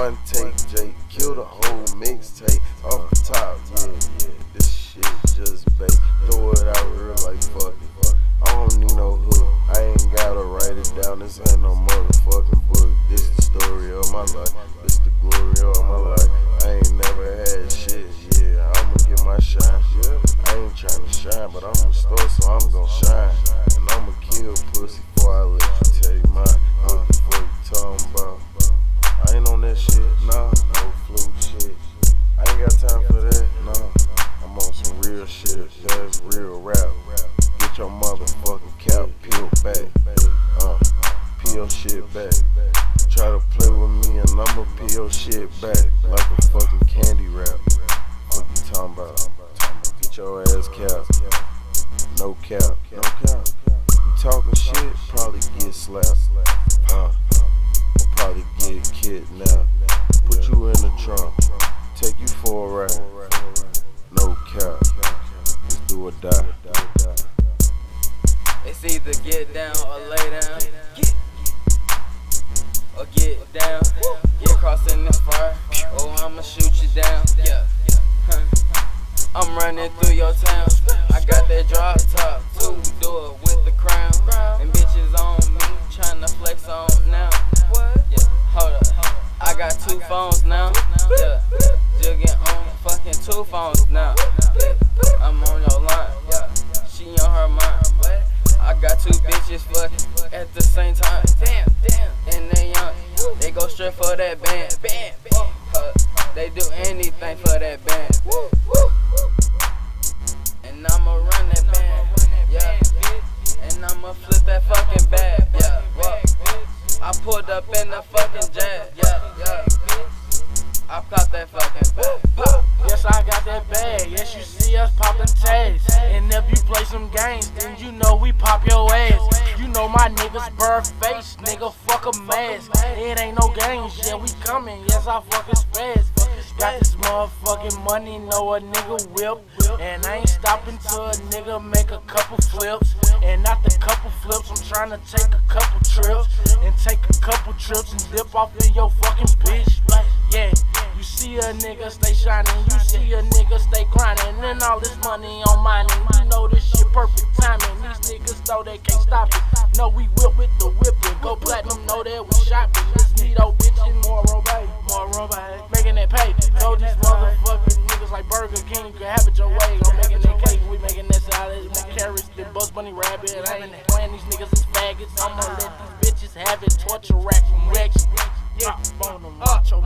one take, Jake. Kill the whole mixtape off the top. Yeah, yeah. This shit just bait. Throw it out real like fuck it. I don't need no hook. I ain't gotta write it down. This ain't no motherfucking book. This the story of my life. This the glory of my life. Back. Try to play with me and I'ma peel shit back like a fucking candy wrap. What you talking about? Get your ass cap, no cap, no cap. You talking shit, probably get slapped. Uh, probably get kidnapped. Put you in the trunk, take you for a ride. No cap, just do or die. It's either get down or lay down. Get. Or get down. Get crossing this fire. Or I'ma shoot you down. Yeah. I'm running through your town. I got that drop top too. Do it with the crown. And bitches on me. Tryna flex on now. Yeah. Hold up. I got two phones now. Yeah. Jugging on fucking two phones now. They do anything for that band. And I'ma run that band. Yeah. And I'ma flip that fucking bag. Yeah. I pulled up in the fucking jet. Yeah, yeah. I popped that fucking bag. Yes, I got that bag. Yes, you see us popping tags. And if you play some games, then you know we pop your ass. You know my niggas bird face, nigga, fuck a mask. It ain't no games, yeah, we coming. Yes, I fucking spaz. Motherfucking money, know a nigga whip. And I ain't stopping till a nigga make a couple flips. And after couple flips, I'm trying to take a couple trips. And take a couple trips and dip off in your fucking bitch. Yeah. You see a nigga stay shining, you see a nigga stay grinding, and all this money on mine, and you know this shit perfect timing. These niggas know they can't stop it. No, we whip with the whipping, go platinum, know that we shopping. just like Burger King, you can have it your way. I'm making that cake, we making that salad, more carrots The Bugs Bunny rabbit. I ain't playing these niggas as faggots. I'ma let these bitches have it. Torture rack from Rex. Yeah, bone them, watch your